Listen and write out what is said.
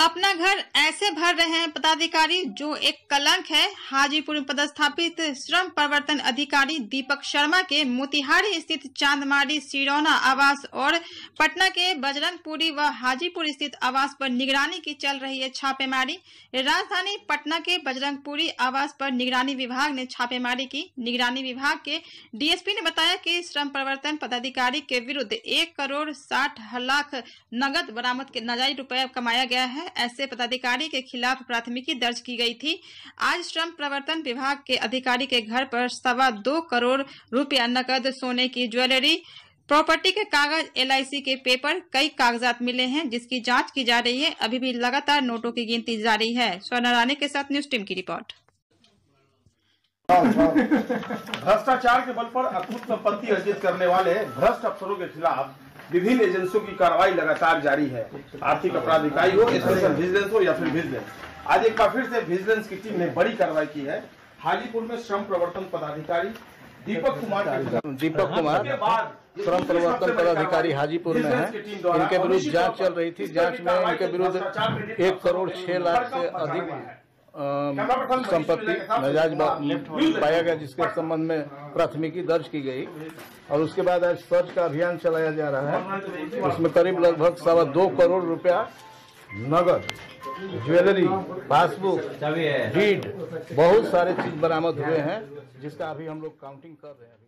अपना घर ऐसे भर रहे हैं पदाधिकारी जो एक कलंक है। हाजीपुर में पदस्थापित श्रम प्रवर्तन अधिकारी दीपक शर्मा के मोतिहारी स्थित चांदमारी सिरौना आवास और पटना के बजरंगपुरी व हाजीपुर स्थित आवास पर निगरानी की चल रही है छापेमारी। राजधानी पटना के बजरंगपुरी आवास पर निगरानी विभाग ने छापेमारी की। निगरानी विभाग के डीएसपी ने बताया कि श्रम प्रवर्तन पदाधिकारी के विरुद्ध एक करोड़ साठ लाख नगद बरामद के नाजायज रुपया कमाया गया है। ऐसे पदाधिकारी के खिलाफ प्राथमिकी दर्ज की गई थी। आज श्रम प्रवर्तन विभाग के अधिकारी के घर पर सवा दो करोड़ रुपया नकद, सोने की ज्वेलरी, प्रॉपर्टी के कागज़, एलआईसी के पेपर, कई कागजात मिले हैं, जिसकी जाँच की जा रही है। अभी भी लगातार नोटों की गिनती जारी है। स्वर्ण रानी के साथ न्यूज़ टीम की रिपोर्ट। भ्रष्टाचार के बल पर अखुद संपत्ति अर्जित करने वाले भ्रष्ट अफसरों के खिलाफ विभिन्न एजेंसियों की कार्रवाई लगातार जारी है। आर्थिक अपराध इकाई हो स्पेशल विजिलेंस हो या फिर विजिलेंस आज एक बार फिर से विजिलेंस की टीम ने बड़ी कार्रवाई की है। हाजीपुर में श्रम प्रवर्तन पदाधिकारी दीपक कुमार दीपक कुमार श्रम प्रवर्तन पदाधिकारी हाजीपुर में है। इनके विरुद्ध जाँच चल रही थी। जाँच में इनके विरुद्ध एक करोड़ छह लाख से अधिक संपत्ति नाजायज पाया गया जिसके संबंध में प्राथमिकी दर्ज की गई। और उसके बाद आज सर्च का अभियान चलाया जा रहा है। उसमें करीब लगभग सवा दो करोड़ रुपया नगद ज्वेलरी पासबुक डीड बहुत सारे चीज़ बरामद हुए हैं जिसका अभी हम लोग काउंटिंग कर रहे हैं